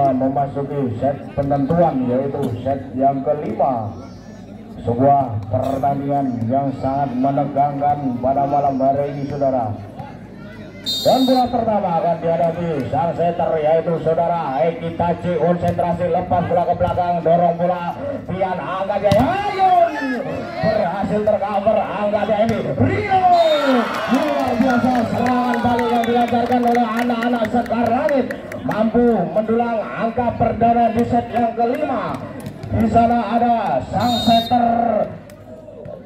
memasuki set penentuan yaitu set yang kelima. Sebuah pertandingan yang sangat menegangkan pada malam hari ini saudara. Dan bola pertama akan dihadapi sang setter yaitu saudara Eki Taci konsentrasi lepas bola ke belakang dorong bola. Pian angkat Ayun berhasil tercover angkat jaya ini. Rio! Luar biasa serangan balik yang dilancarkan oleh anak-anak Sekar Langit mampu mendulang angka perdana di set yang kelima. Di sana ada sang setter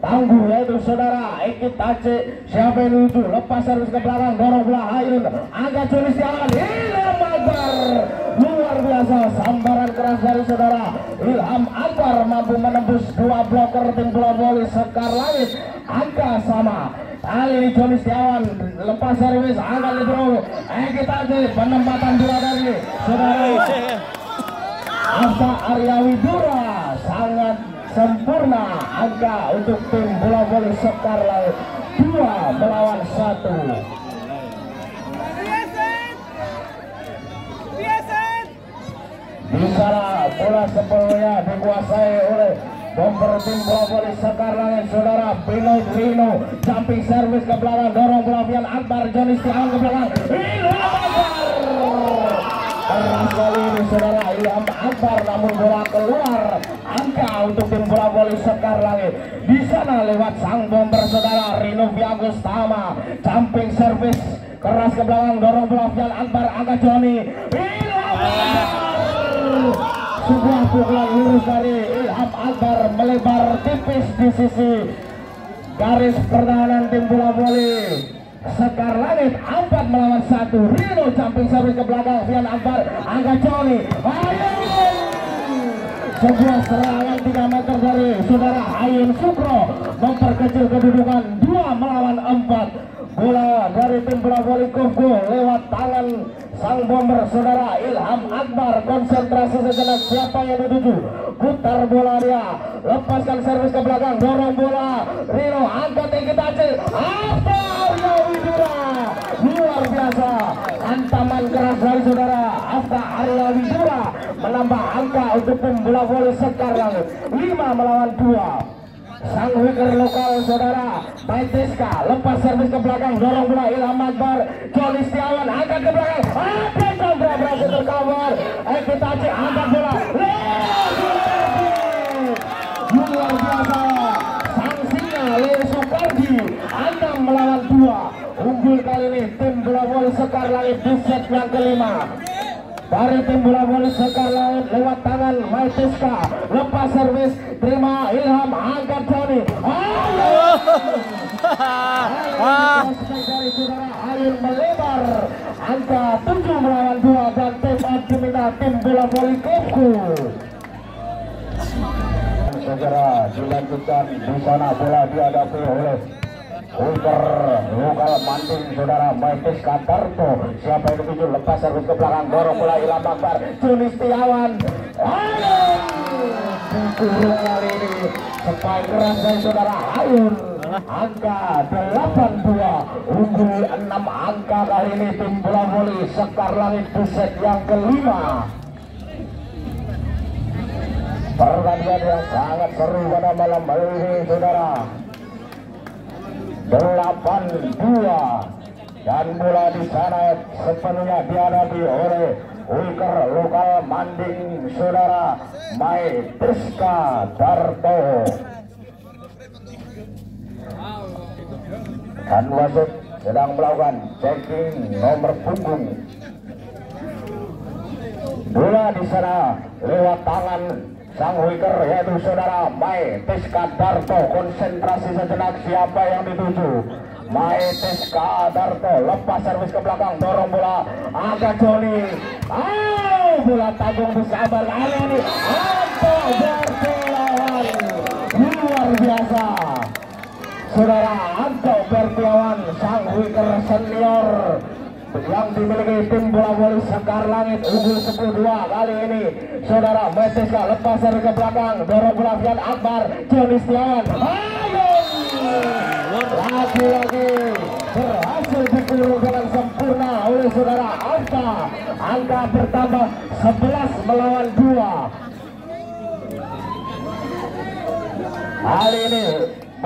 tangguh yaitu saudara Eki Tace. Siapa yang lucu? Lepas servis ke belakang dorong bola Hairun agak tulis jangan Ilham Akbar luar biasa sambaran keras dari saudara Ilham Akbar mampu menembus dua bloker tim bola voli Sekar Langit. Angka sama ini Joni Setiawan lepas servis angkat libero Eki Tace penempatan bola dari saudara Asa Arya Widura sangat sempurna angka untuk tim bola voli Sekar Laut. Dua melawan satu. Di sana bola sepenuhnya dikuasai oleh bomber tim bola voli Sekar Langit saudara. Bino Bino jumping service ke belakang dorong bola Fian Akbar. Joni Setiawan ke belakang. Akbar! Keras kali ini saudara. Ilham Akbar namun bola keluar. Angka untuk tim bola voli Langit di sana lewat sang bomber saudara Rino Viagus Tama jumping service keras ke belakang dorong bola Fian Akbar. Angka Joni Ilham sebuah pukulan lurus dari Ilham Akbar melebar tipis di sisi garis pertahanan tim bola voli. Sekar Langit empat melawan satu. Rino jumping service ke belakang Fian Akbar angka Joni sebuah serangan 3 meter dari saudara Ayun Sukro memperkecil kedudukan dua melawan empat. Bola dari tim bola voli Kufku lewat tangan sang bomber saudara Ilham Akbar konsentrasi sejenak. Siapa yang dituju? Putar bola dia. Lepaskan servis ke belakang. Dorong bola. Rino angkat tinggi tajil apa? Arya Widura luar biasa. Antaman keras dari saudara Afta Arya Widura menambah angka untuk tim bola voli Sekar Langit 5 melawan 2 Sang wicker lokal saudara Baitiska lepas servis ke belakang dorong bola Ilham Akbar Joni Setiawan angkat ke belakang. Ada Chandra berhasil tercover Eki Taci angkat bola. Luar biasa. Sang Leo Sukardi enam melawan dua. Unggul kali ini tim bola voli Sekar Langit di set yang kelima. Dari tim bola voli Sekar Laut lewat tangan Maitiska lepas servis terima Ilham angkat Joni ayo melebar angka 7 melawan 2 dan tim Adjumina tim bola voli Kofku segera dilanjutkan di sana bola dihadapi oleh Ulter lokal manting saudara Maitis Katarto siapa yang dituju lepas servis ke belakang dorong bola Ilham Akbar Juni Setiawan kali ini sepai keras dari saudara Ayun angka 82 unggul 6 angka kali ini tim bola voli. Sekar Langit di set yang kelima. Pertandingan yang sangat seru pada malam hari ini saudara. Delapan dua. Dan bola di sana sepenuhnya dihadapi oleh Wiker lokal Manding saudara. Mai Priska Darto dan wasit sedang melakukan checking nomor punggung. Bola di sana lewat tangan sang wicker yaitu saudara Mai Tiska Darto. Konsentrasi sejenak siapa yang dituju? Mai Tiska Darto lepas servis ke belakang dorong bola. Agak Joni oh bola tanggung bersabar kali ini Anto Bertiawan luar biasa saudara Anto Bertiawan sang wicker senior. Yang dimiliki tim bola voli Sekar Langit unggul 10-2 kali ini saudara Metiska lepas dari ke belakang. Dorong bola Fian Akbar Joni Setiawan. Lagi-lagi berhasil dikurung dengan sempurna oleh saudara Angka angka bertambah 11 melawan 2 Kali ini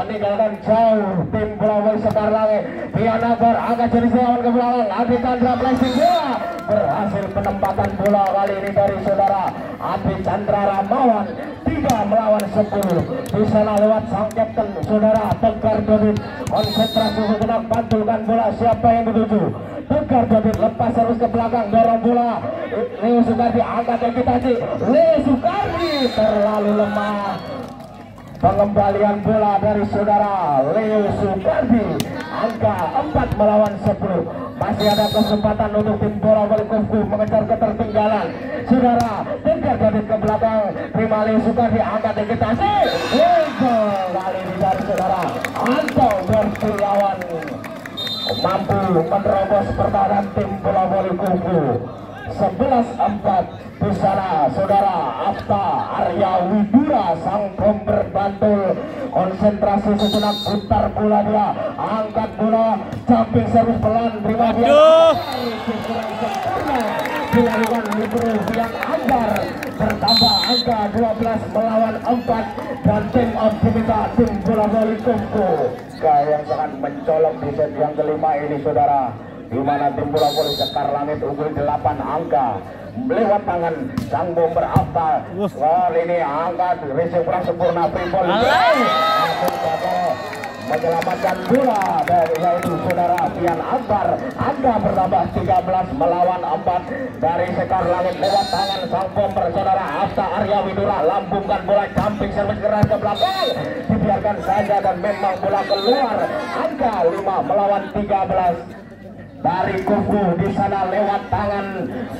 meninggalkan jauh tim Pulau Sekar Langit Pianagar angkat jenis lawan ke belakang Adi Chandra blessing bola berhasil penempatan bola kali ini dari saudara Adi Chandra Ramawan. Tiga melawan sepuluh. Di sana lewat sang kapten saudara Tegar Dodit konsentrasi sejenak pantulkan bola. Siapa yang dituju? Tegar Dodit lepas terus ke belakang dorong bola. Leo Sukardi angkat yang kita Leo Sukardi terlalu lemah pengembalian bola dari saudara Leo Sukardi angka 4 melawan 10 masih ada kesempatan untuk tim bola Walikofku mengejar ketertinggalan. Saudara tinggal jadi ke belakang. Terima Leo Sukardi angkat dikitasi gol kali dari saudara. Anto bersilawan mampu menerobos pertahanan tim bola Walikofku 11-4 di sana saudara Afta Arya Widura sang bomber Bantul. Konsentrasi sejenak putar bola dia. Angkat bola jumping servis pelan terima dia dilakukan libero yang anggar. Bertambah angka 12 melawan 4 dan tim optimita tim bola voli Kumku yang sangat mencolok di set yang kelima ini saudara di mana tim bola voli Sekar Langit unggul 8 angka. Lewat tangan sang bomber Afta. Wah. Ini angkat racing kurang sempurna Primbol. menyelamatkan bola dari yaitu saudara Pian Akbar. Angka bertambah 13 melawan 4 dari Sekar Langit lewat tangan sang bomber saudara Afta Arya Widura. Lambungkan bola camping servis keras ke belakang. Dibiarkan saja dan memang bola keluar. Angka 5 melawan 13 dari kuku di sana lewat tangan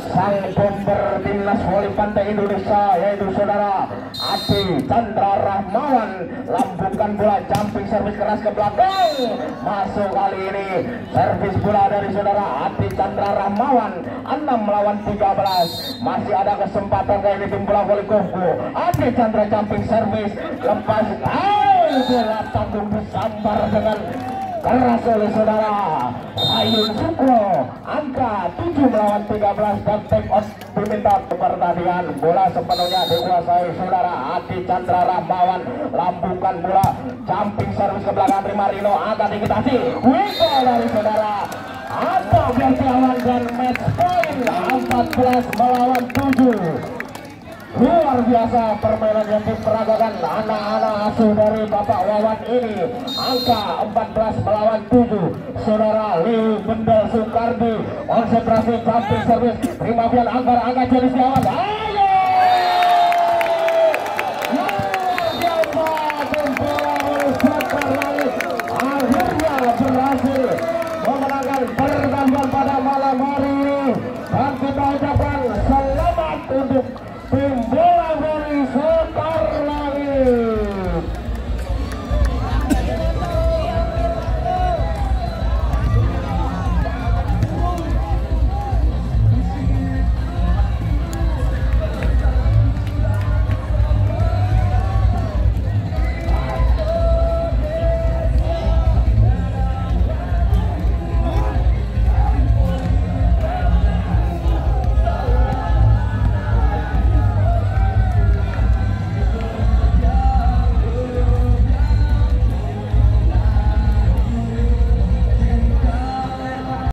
sang bomber timnas voli pantai Indonesia. Yaitu saudara Ati Chandra Rahmawan. Lambungkan bola jumping servis keras ke belakang. Masuk kali ini servis bola dari saudara Ati Chandra Rahmawan. 6 melawan 13 masih ada kesempatan kali ini tim bola voli kuku Ati Chandra jumping servis. Lepas. Bola tanggung disambar dengan keras oleh saudara Ayun Sukro angka 7 melawan 13 dan take on diminta pertandingan bola sepenuhnya dikuasai saudara Adi Chandra Rahmawan lambungkan bola jumping service ke belakang terima Rino angka dikitasi wiggle dari saudara Anto Bertiawan dan match point 14 melawan 7 luar biasa permainan yang diperagakan anak-anak asuh dari Bapak Wawan ini. Angka 14 melawan 7 saudara Liu Bendel Soekardi konsentrasi jumping service terima biar anggar angka jadi siawan ayo